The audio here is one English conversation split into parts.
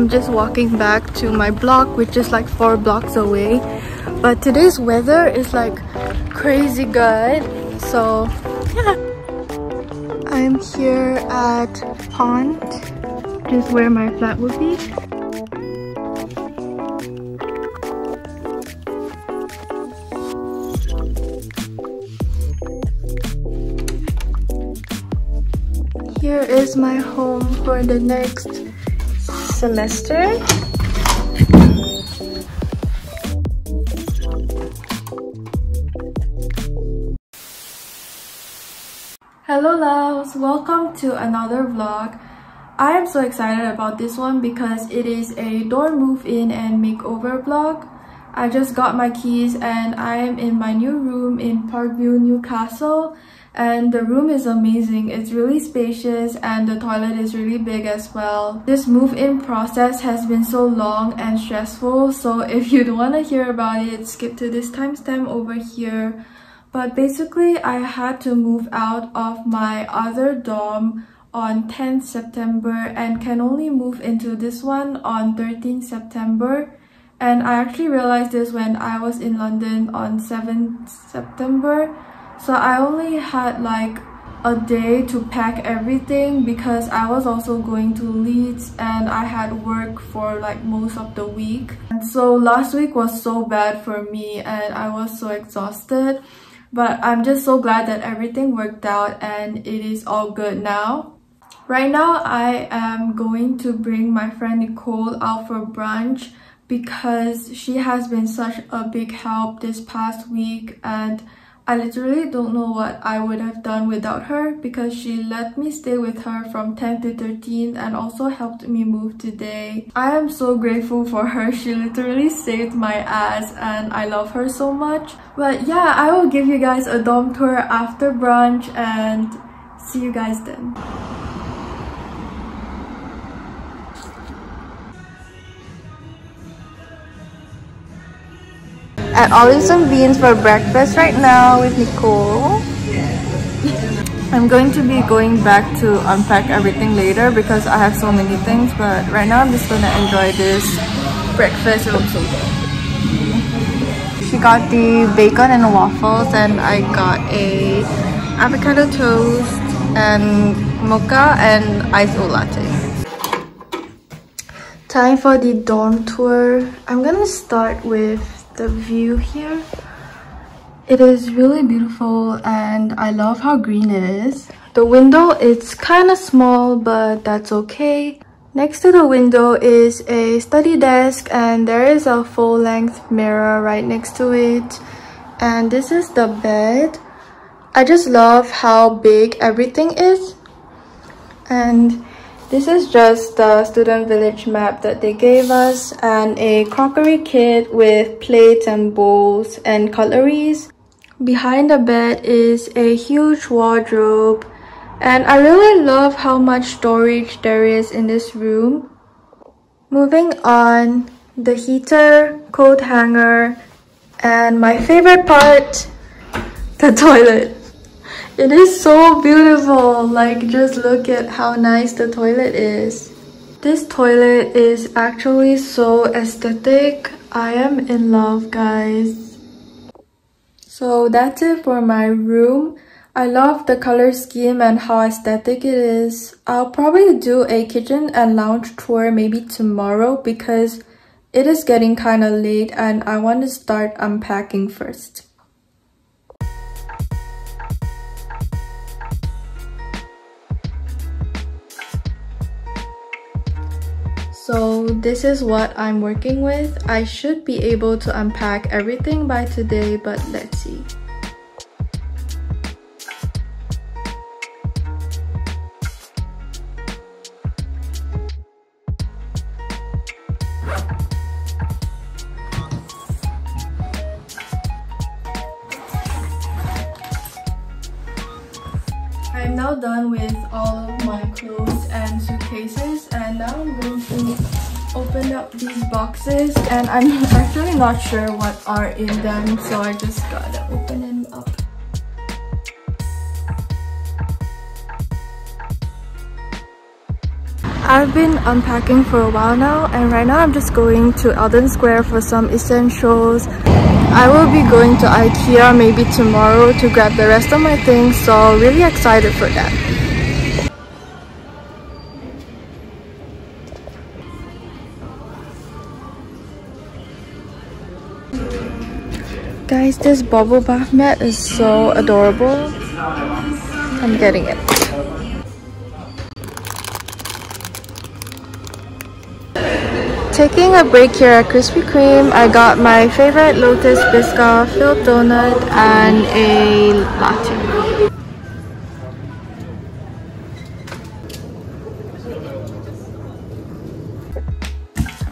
I'm just walking back to my block which is like four blocks away. But today's weather is like crazy good. So yeah. I'm here at pond just where my flat would be. Here is my home for the next semester. Hello loves, welcome to another vlog. I am so excited about this one because it is a dorm move-in and makeover vlog. I just got my keys and I am in my new room in Park View, Newcastle and the room is amazing. It's really spacious and the toilet is really big as well. This move-in process has been so long and stressful so if you don't want to hear about it skip to this timestamp over here. But basically i had to move out of my other dorm on 10th september and can only move into this one on 13th september. And i actually realized this when i was in london on 7th september so I only had like a day to pack everything because I was also going to Leeds and I had work for like most of the week. And so last week was so bad for me and I was so exhausted. But I'm just so glad that everything worked out and it is all good now. Right now, I am going to bring my friend Nicole out for brunch because she has been such a big help this past week and I literally don't know what I would have done without her because she let me stay with her from 10 to 13 and also helped me move today. I am so grateful for her. She literally saved my ass and I love her so much. But yeah, I will give you guys a dorm tour after brunch and see you guys then. At Olives and Beans for breakfast right now with Nicole. I'm going to be going back to unpack everything later because I have so many things but right now I'm just gonna enjoy this breakfast. It looks so good. She got the bacon and waffles and I got a avocado toast and mocha and iced latte. Time for the dorm tour. I'm gonna start with the view here it is really beautiful and I love how green it is. The window it's kind of small but that's okay. Next to the window is a study desk and there is a full-length mirror right next to it. And this is the bed. I just love how big everything is. And this is just the student village map that they gave us and a crockery kit with plates and bowls and cutleries. Behind the bed is a huge wardrobe and I really love how much storage there is in this room. Moving on, the heater, coat hanger, and my favorite part, the toilet. It is so beautiful. Like just look at how nice the toilet is. This toilet is actually so aesthetic. I am in love guys. So that's it for my room. I love the color scheme and how aesthetic it is. I'll probably do a kitchen and lounge tour maybe tomorrow because it is getting kind of late and I want to start unpacking first. So this is what I'm working with. I should be able to unpack everything by today, but let's see. Boxes and I'm actually not sure what are in them so I just gotta open them up. I've been unpacking for a while now and right now I'm just going to Eldon Square for some essentials. I will be going to Ikea maybe tomorrow to grab the rest of my things so really excited for that. Guys, this bubble bath mat is so adorable. I'm getting it. Taking a break here at Krispy Kreme, I got my favorite Lotus Biscoff filled donut and a latte.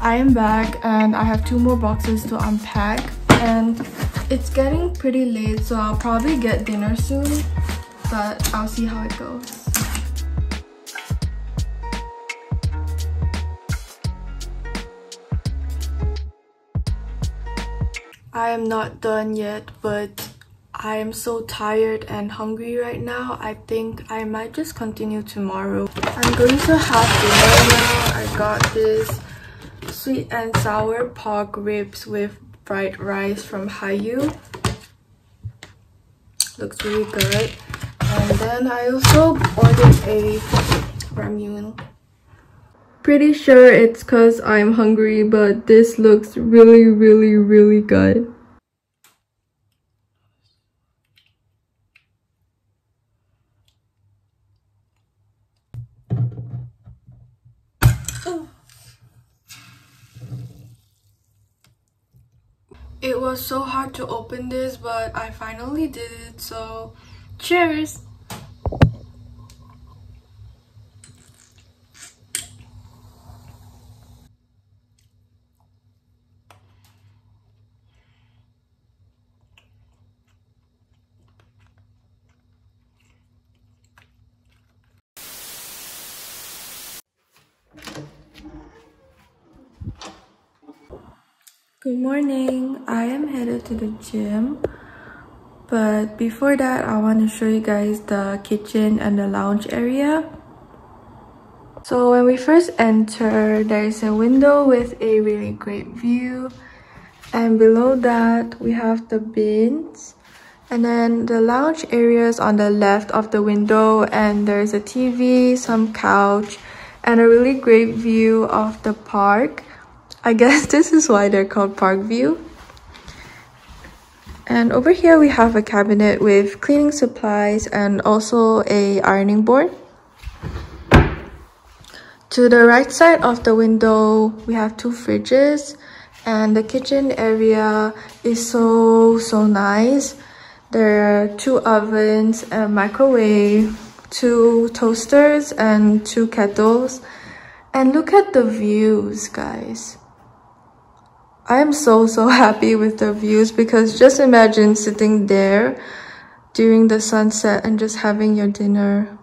I am back and I have two more boxes to unpack and it's getting pretty late so I'll probably get dinner soon but I'll see how it goes. I am not done yet, but I am so tired and hungry right now. I think I might just continue tomorrow. I'm going to have dinner now. I got this sweet and sour pork ribs with fried rice from Hayu. Looks really good. And then I also ordered a ramyun pretty sure it's cause I'm hungry, but this looks really, really, really good. Was so hard to open this, but I finally did it, so cheers! Good morning. I am headed to the gym. But before that, I want to show you guys the kitchen and the lounge area. So when we first enter, there is a window with a really great view. And below that, we have the bins. And then the lounge areas on the left of the window and there's a TV, some couch, and a really great view of the park. I guess this is why they're called Park View. And over here we have a cabinet with cleaning supplies and also a ironing board. To the right side of the window, we have two fridges and the kitchen area is so, so nice. There are two ovens, a microwave, two toasters and two kettles. And look at the views, guys. I am so, so happy with the views because just imagine sitting there during the sunset and just having your dinner.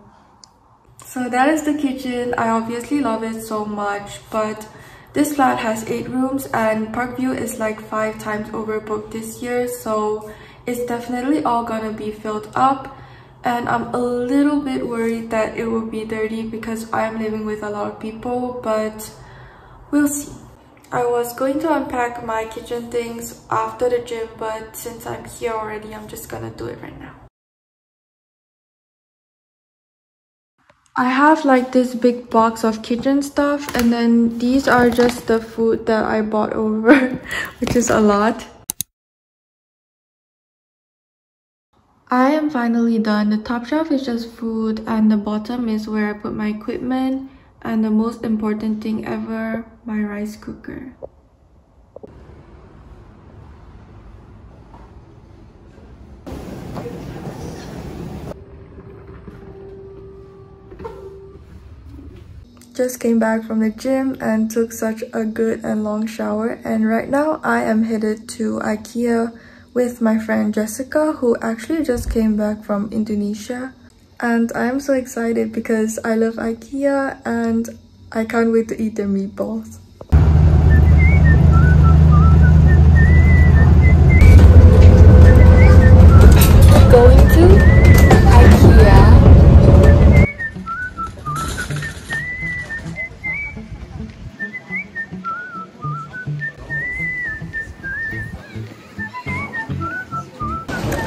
So that is the kitchen. I obviously love it so much, but this flat has 8 rooms and Park View is like 5 times overbooked this year, so it's definitely all gonna be filled up. And I'm a little bit worried that it will be dirty because I'm living with a lot of people, but we'll see. I was going to unpack my kitchen things after the gym, but since I'm here already, I'm just gonna do it right now. I have like this big box of kitchen stuff and then these are just the food that I bought over, which is a lot. I am finally done. The top shelf is just food and the bottom is where I put my equipment and the most important thing ever, my rice cooker. Just came back from the gym and took such a good and long shower and right now I am headed to Ikea with my friend Jessica who actually just came back from Indonesia and I am so excited because I love Ikea and I can't wait to eat their meatballs. Going to IKEA.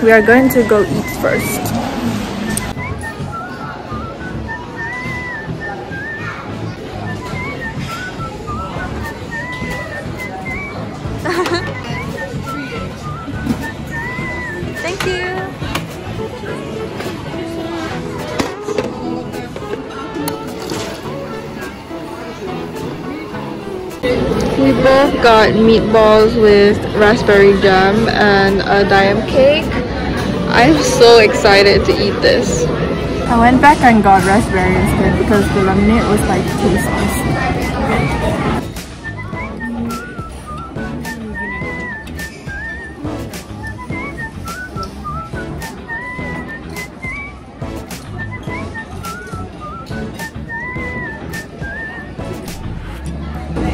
We are going to go eat first. Got meatballs with raspberry jam and a Daim cake. I'm so excited to eat this. I went back and got raspberry instead because the lemonade was like tasteless.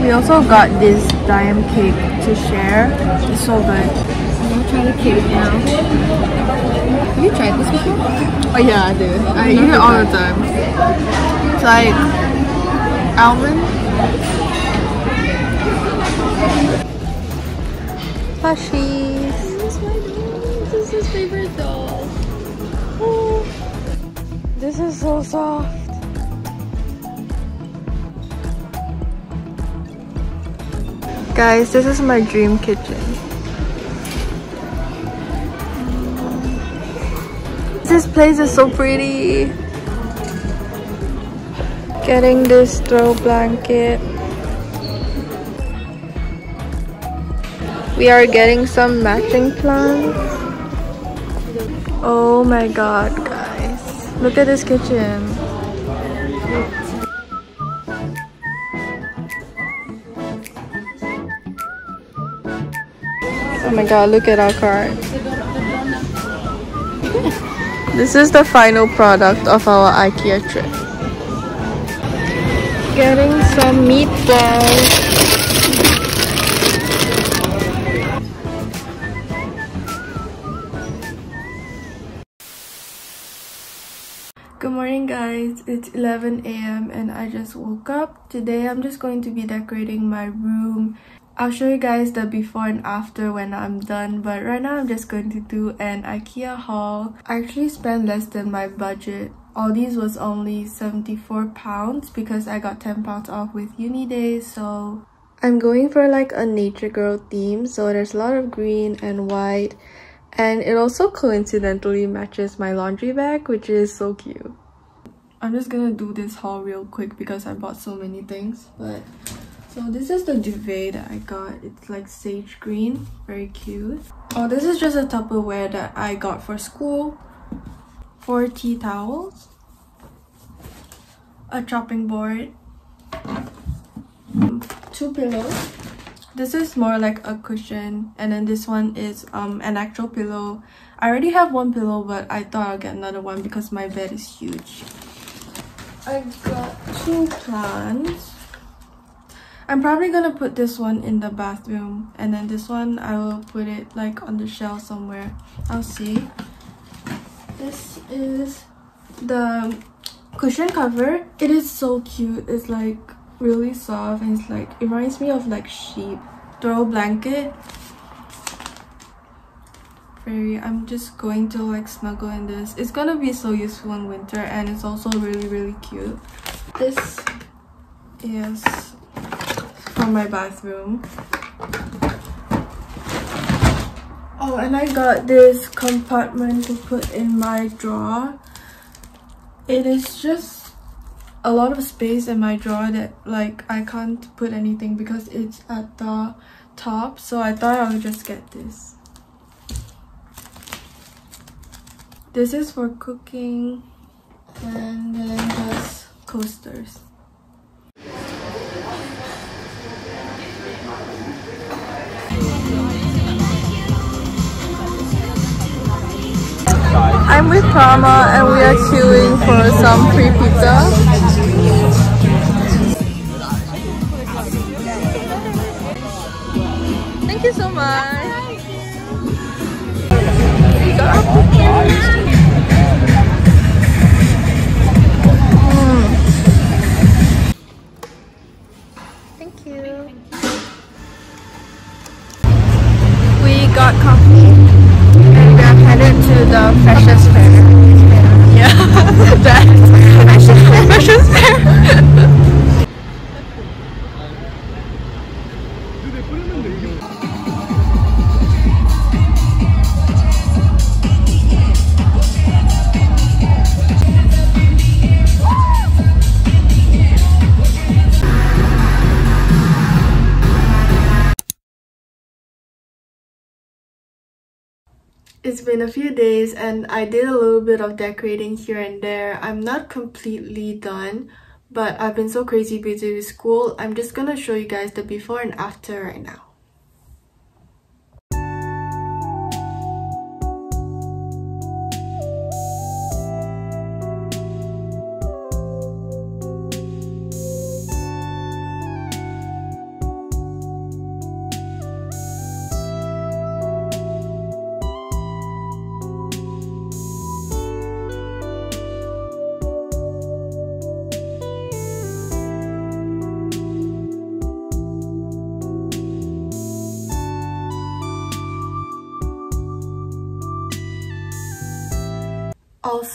We also got this Daim cake to share. It's so good. I'm gonna try the cake now. Have you tried this before? Oh yeah, I do. I eat it all the time. It's like almond. Plushies. This is my doll. This is his favorite doll. Oh. This is so soft. Guys, this is my dream kitchen. This place is so pretty. Getting this throw blanket. We are getting some matching plants. Oh my god, guys. Look at this kitchen. My god, look at our cart. this is the final product of our IKEA trip. Getting some meatballs. Good morning guys, it's 11 a.m. and I just woke up. Today I'm just going to be decorating my room I'll show you guys the before and after when I'm done but right now I'm just going to do an Ikea haul. I actually spent less than my budget. All these was only 74 pounds because I got 10 pounds off with UNiDAYS so I'm going for like a nature girl theme so there's a lot of green and white and it also coincidentally matches my laundry bag which is so cute. I'm just gonna do this haul real quick because I bought so many things but so this is the duvet that I got. It's like sage green, very cute. Oh, this is just a Tupperware that I got for school. Four tea towels, a chopping board, two pillows. This is more like a cushion and then this one is um an actual pillow. I already have one pillow but I thought I'll get another one because my bed is huge. I got two plants I'm probably gonna put this one in the bathroom and then this one I will put it like on the shelf somewhere. I'll see. This is the cushion cover. It is so cute. It's like really soft and it's like it reminds me of like sheep. Throw blanket. Very I'm just going to like snuggle in this. It's gonna be so useful in winter and it's also really really cute. This is from my bathroom. Oh, and I got this compartment to put in my drawer. It is just a lot of space in my drawer that like I can't put anything because it's at the top. So I thought I would just get this. This is for cooking and then just coasters. I'm with Prama and we are queuing for some free pizza. Thank you so much. Mm. Thank you. We got coffee and we are headed went to the freshers fair. Yeah, that freshers fair. It's been a few days and I did a little bit of decorating here and there. I'm not completely done, but I've been so crazy busy with school. I'm just gonna show you guys the before and after right now.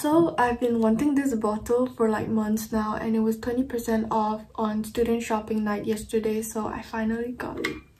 Also, I've been wanting this bottle for like months now and it was 20% off on student shopping night yesterday so I finally got it.